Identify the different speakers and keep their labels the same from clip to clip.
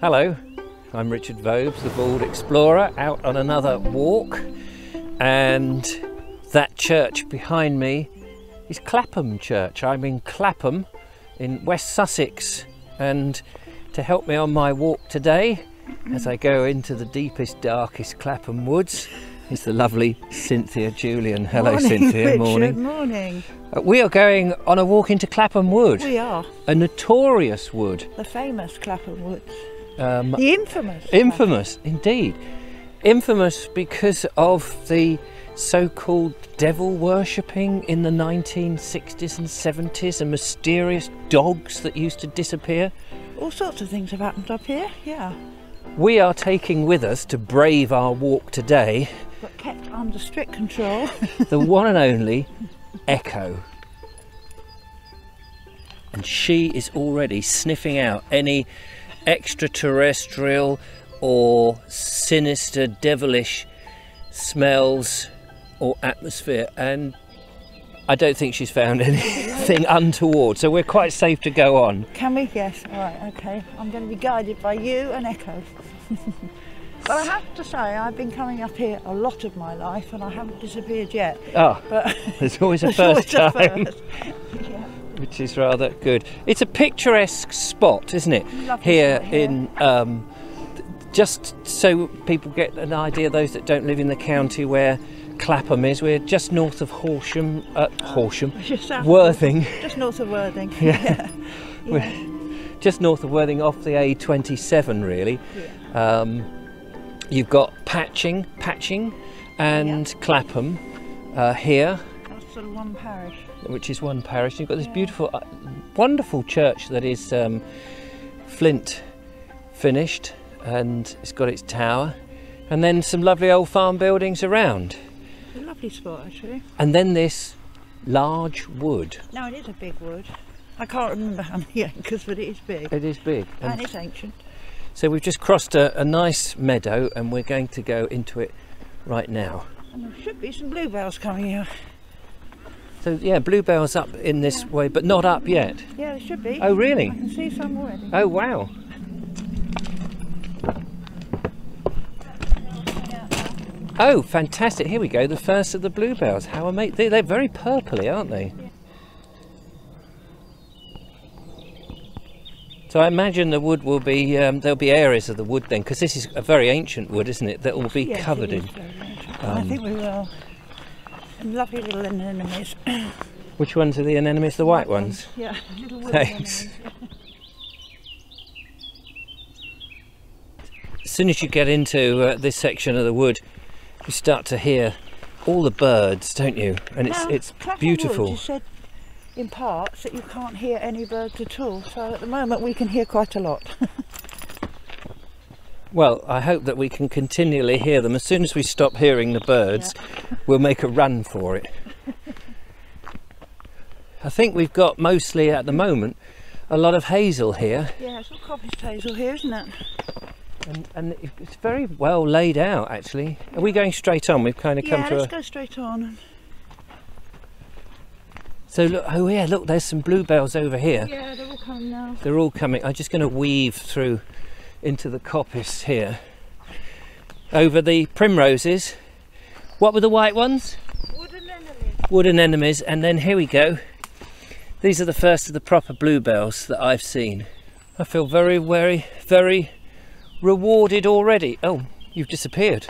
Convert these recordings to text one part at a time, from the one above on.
Speaker 1: Hello, I'm Richard Vobes, the Bald Explorer, out on another walk. And that church behind me is Clapham Church. I'm in Clapham in West Sussex. And to help me on my walk today, as I go into the deepest, darkest Clapham woods, is the lovely Cynthia Julian. Hello,
Speaker 2: morning,
Speaker 1: Cynthia.
Speaker 2: Richard,
Speaker 1: Morning.
Speaker 2: Good morning.
Speaker 1: Uh, we are going on a walk into Clapham Wood,
Speaker 2: We are
Speaker 1: a notorious wood.
Speaker 2: the famous Clapham Woods.
Speaker 1: Um,
Speaker 2: The infamous.
Speaker 1: Infamous, indeed. Infamous because of the so called devil worshipping in the 1960s and 70s and mysterious dogs that used to disappear.
Speaker 2: All sorts of things have happened up here, yeah.
Speaker 1: We are taking with us to brave our walk today
Speaker 2: But kept under strict control.
Speaker 1: the one and only Echo. And she is already sniffing out any extraterrestrial or sinister, devilish smells or atmosphere. And I don't think she's found anything untoward, so we're quite safe to go on.
Speaker 2: Can we? Yes. All right. Okay. I'm going to be guided by you and Echo. but I have to say, I've been coming up here a lot of my life, and I haven't disappeared yet.
Speaker 1: Ah,
Speaker 2: But
Speaker 1: there's always a first
Speaker 2: always a
Speaker 1: time.
Speaker 2: first.
Speaker 1: Which is rather good. It's a picturesque spot, isn't it? Here
Speaker 2: here.
Speaker 1: in um, just so people get an idea, those that don't live in the county where Clapham is, we're just north of Horsham, uh, Horsham,
Speaker 2: Just south of-
Speaker 1: Worthing,
Speaker 2: Just north of Worthing.
Speaker 1: Yeah.
Speaker 2: yeah.
Speaker 1: just north of Worthing, off the A27, really.
Speaker 2: Yeah.
Speaker 1: Um, you've got Patching, Patching, and Clapham uh, here.
Speaker 2: That's sort of one parish.
Speaker 1: Which is one parish. You've got this beautiful, uh, wonderful church that is um, flint finished and it's got its tower, and then some lovely old farm buildings around,
Speaker 2: It's a lovely spot, actually.
Speaker 1: and then this large wood.
Speaker 2: No, it is a big wood. I can't remember how many acres, but it is big.
Speaker 1: It is big,
Speaker 2: And
Speaker 1: and
Speaker 2: it's ancient.
Speaker 1: so we've just crossed a, a nice meadow, and we're going to go into it right now.
Speaker 2: And there should be some bluebells coming out.
Speaker 1: So yeah, bluebells up in this way, but not up yet.
Speaker 2: Yeah, there should be.
Speaker 1: Oh really?
Speaker 2: I can see some already.
Speaker 1: Oh wow. Oh, fantastic! Here we go. The first of the bluebells. How amazing! They, they're very purpley, aren't they? So I imagine the wood will be um, there'll be areas of the wood then, because this is a very ancient wood, isn't it? That will be
Speaker 2: Yes,
Speaker 1: covered in.
Speaker 2: ancient. I
Speaker 1: um,
Speaker 2: think we will. Lovely little anemones.
Speaker 1: Which ones are the anemones? The white ones.
Speaker 2: Yeah, little
Speaker 1: Thanks.
Speaker 2: anemones.
Speaker 1: As soon as you get into uh, this section of the wood, you start to hear all the birds, don't you? And it's
Speaker 2: Now,
Speaker 1: it's beautiful.
Speaker 2: Is said in parts that you can't hear any birds at all. So at the moment we can hear quite a lot.
Speaker 1: Well, I hope that we can continually hear them. As soon as we stop hearing the birds, we'll make a run for it. I think we've got mostly at the moment a lot of hazel here,
Speaker 2: yeah, it's all coppice hazel here, isn't it?
Speaker 1: and, and it's very well laid out actually. Are we going straight on? We've kind of come
Speaker 2: Yeah,
Speaker 1: to
Speaker 2: let's
Speaker 1: a.
Speaker 2: go straight on.
Speaker 1: So look, oh yeah, look, there's some bluebells over here.
Speaker 2: Yeah, they're all coming now.
Speaker 1: They're all coming. I'm just going to weave through into the coppice here. Over the primroses. What were the white ones?
Speaker 2: Wooden anemones.
Speaker 1: Wooden enemies. And then here we go. These are the first of the proper bluebells that I've seen. I feel very, very, very rewarded already. Oh, you've disappeared.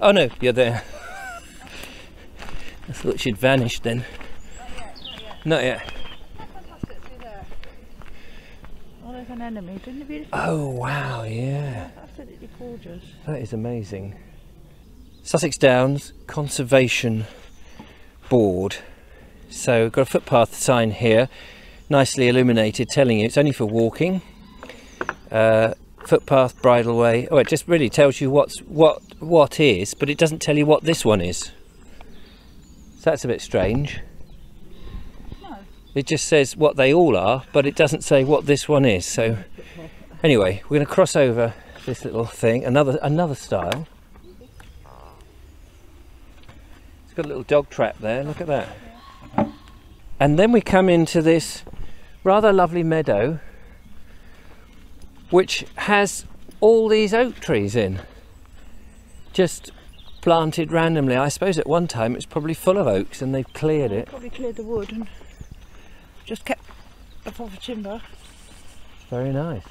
Speaker 1: Oh no, you're there. I thought she'd vanished then. Not yet.
Speaker 2: Fantastic, see there. Oh, an enemy. Isn't it beautiful?
Speaker 1: Oh wow, yeah.
Speaker 2: Absolutely gorgeous.
Speaker 1: That is amazing. Sussex Downs Conservation Board. So, we've got a footpath sign here, nicely illuminated, telling you it's only for walking. Uh, footpath, bridleway. Oh, it just really tells you what's what what is, but it doesn't tell you what this one is. So that's a bit strange. It just says what they all are, but it doesn't say what this one is. So, anyway, we're going to cross over this little thing. Another another stile. It's got a little dog trap there. Look at that. And then we come into this rather lovely meadow. which has all these oak trees in, just planted randomly. I suppose at one time it's probably full of oaks and they've cleared it.
Speaker 2: Probably cleared the wood just kept the proper timber.
Speaker 1: Very nice.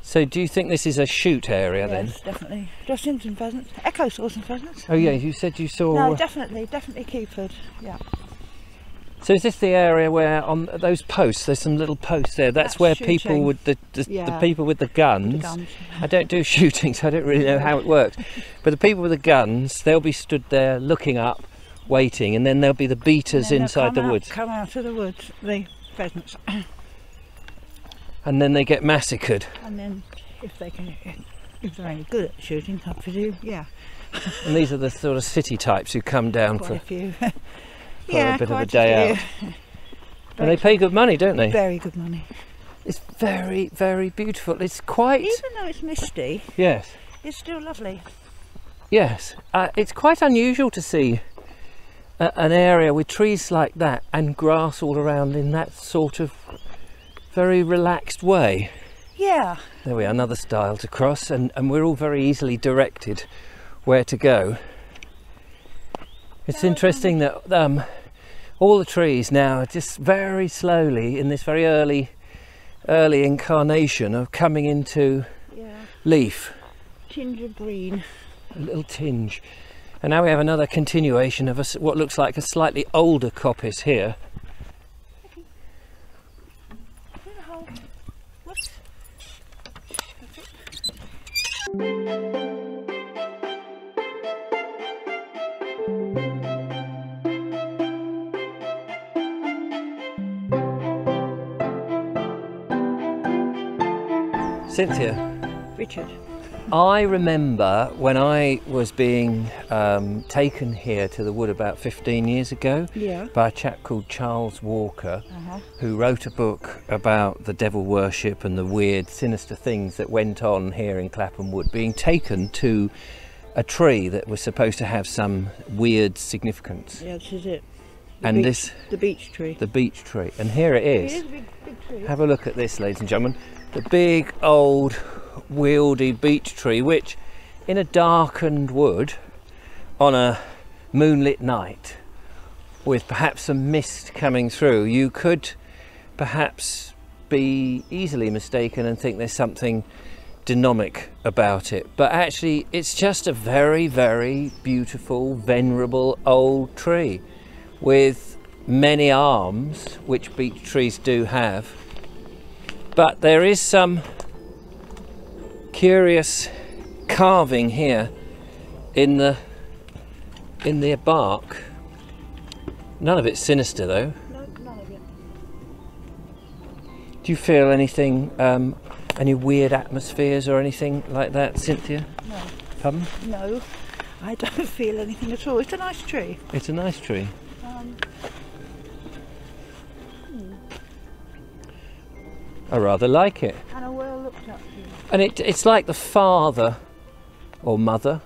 Speaker 1: So do you think this is a shoot area then?
Speaker 2: Yes, definitely. Just seen some pheasants. Echo saw some pheasants.
Speaker 1: Oh yeah, you said you saw.
Speaker 2: No, definitely, definitely Keepford. Yeah.
Speaker 1: So is this the area where on those posts? There's some little posts there. That's,
Speaker 2: That's
Speaker 1: where people
Speaker 2: shooting.
Speaker 1: with the the, the
Speaker 2: Yeah.
Speaker 1: people with the guns.
Speaker 2: The guns.
Speaker 1: I don't do shooting, so I don't really know how it works. But the people with the guns, they'll be stood there looking up, waiting, and then there'll be the beaters
Speaker 2: And then they'll
Speaker 1: inside the
Speaker 2: come out-
Speaker 1: woods,
Speaker 2: Come out of the woods, the pheasants,
Speaker 1: and then they get massacred.
Speaker 2: and then if they can, if they're any good at shooting, I presume, yeah,
Speaker 1: And these are the sort of city types who come down
Speaker 2: quite
Speaker 1: for,
Speaker 2: a few.
Speaker 1: for
Speaker 2: yeah,
Speaker 1: a bit of a day
Speaker 2: few.
Speaker 1: out, and they pay good money, don't they?
Speaker 2: Very good money.
Speaker 1: It's very, very beautiful. It's quite
Speaker 2: Even though it's misty,
Speaker 1: yes.
Speaker 2: it's still lovely.
Speaker 1: Yes, uh, it's quite unusual to see a, an area with trees like that and grass all around in that sort of very relaxed way.
Speaker 2: Yeah,
Speaker 1: There we are, another stile to cross, and, and we're all very easily directed where to go. It's interesting that um, all the trees now are just very slowly in this very early, early incarnation of coming into
Speaker 2: yeah.
Speaker 1: leaf.
Speaker 2: Tinge of green.
Speaker 1: a little tinge. And now we have another continuation of a what looks like a slightly older coppice here. Cynthia,
Speaker 2: Richard.
Speaker 1: I remember when I was being um, taken here to the wood about 15 years ago
Speaker 2: Yeah.
Speaker 1: by a chap called Charles Walker,
Speaker 2: Uh-huh.
Speaker 1: who wrote a book about the devil worship and the weird, sinister things that went on here in Clapham Wood, being taken to a tree that was supposed to have some weird significance.
Speaker 2: Yeah, this is it. The
Speaker 1: And
Speaker 2: beech-
Speaker 1: this,
Speaker 2: The beech tree.
Speaker 1: the beech tree. And here it
Speaker 2: It
Speaker 1: is.
Speaker 2: is a big, big tree.
Speaker 1: Have a look at this, ladies and gentlemen. The big old wieldy beech tree, which in a darkened wood on a moonlit night, with perhaps some mist coming through, you could perhaps be easily mistaken and think there's something demonic about it. But actually, it's just a very, very beautiful, venerable old tree with many arms, which beech trees do have. But there is some curious carving here in the in the bark. None of it's sinister though.
Speaker 2: No, none of it.
Speaker 1: Do you feel anything, um, any weird atmospheres or anything like that, Cynthia?
Speaker 2: No.
Speaker 1: Pardon?
Speaker 2: No, I don't feel anything at all. It's a nice tree.
Speaker 1: It's a nice tree.
Speaker 2: Um,
Speaker 1: I rather like it.
Speaker 2: And looked up tree.
Speaker 1: And it, it's like the father or mother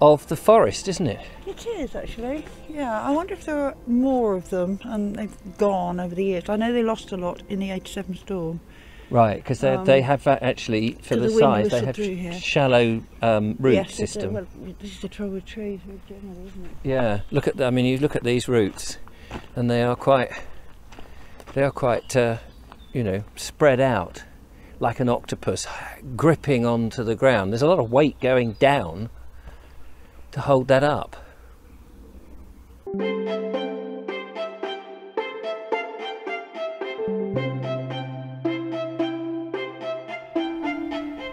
Speaker 1: of the forest, isn't it?
Speaker 2: It is actually. Yeah, I wonder if there are more of them and they've gone over the years. I know they lost a lot in the 87 storm.
Speaker 1: Right, because they
Speaker 2: Um,
Speaker 1: they have that actually for the
Speaker 2: the
Speaker 1: size they have
Speaker 2: through
Speaker 1: sh-
Speaker 2: here.
Speaker 1: shallow um, root
Speaker 2: yes,
Speaker 1: system.
Speaker 2: well, this is the trouble with trees isn't it?
Speaker 1: Yeah, look at the, I mean, you look at these roots, and they are quite, they are quite, uh, you know, spread out, like an octopus gripping onto the ground. There's a lot of weight going down to hold that up.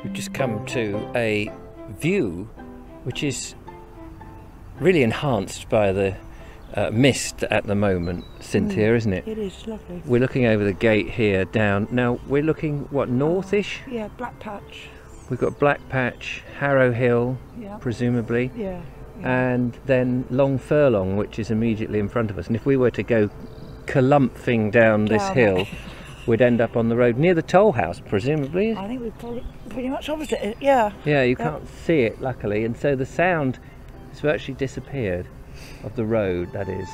Speaker 1: We've just come to a view which is really enhanced by the uh, mist at the moment, Cynthia, isn't it?
Speaker 2: It is lovely.
Speaker 1: We're looking over the gate here down. Now we're looking what northish?
Speaker 2: Yeah, black patch.
Speaker 1: We've got Black Patch, Harrow Hill,
Speaker 2: Yeah.
Speaker 1: presumably,
Speaker 2: Yeah. yeah.
Speaker 1: and then Long Furlong, which is immediately in front of us. And if we were to go kalumphing down this
Speaker 2: Down
Speaker 1: hill, we'd end up on the road near the toll house, presumably.
Speaker 2: I think we're pretty much opposite it. Yeah.
Speaker 1: Yeah, you
Speaker 2: Yeah.
Speaker 1: can't see it, luckily, and so the sound has virtually disappeared of the road, that is.